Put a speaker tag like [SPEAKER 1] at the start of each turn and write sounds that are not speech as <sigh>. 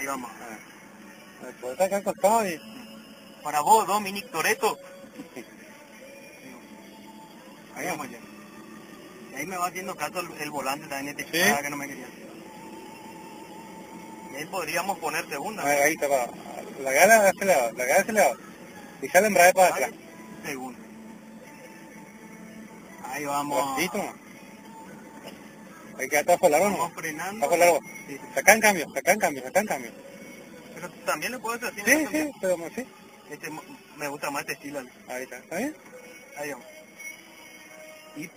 [SPEAKER 1] Ahí vamos.
[SPEAKER 2] Sacar acostado y...
[SPEAKER 1] Para vos, Dominic Toreto. <laughs> Ahí vamos ya. Y ahí me va haciendo caso el, el volante también este
[SPEAKER 2] Sí.
[SPEAKER 1] que no me quería. Y ahí podríamos poner segunda.
[SPEAKER 2] Ahí, ahí está, pa. La gana de este lado, la gana de ese lado. Y sale embrague para atrás.
[SPEAKER 1] Segunda. Ahí vamos.
[SPEAKER 2] Hay que por largo,
[SPEAKER 1] frenando.
[SPEAKER 2] Por largo.
[SPEAKER 1] Sí.
[SPEAKER 2] Saca en cambio, saca en cambio, saca en cambio.
[SPEAKER 1] Pero también le puedo hacer.
[SPEAKER 2] Sí, sí, pero sí.
[SPEAKER 1] Este, me gusta más este estilo.
[SPEAKER 2] Ahí está. ¿Está bien?
[SPEAKER 1] Ahí vamos. Y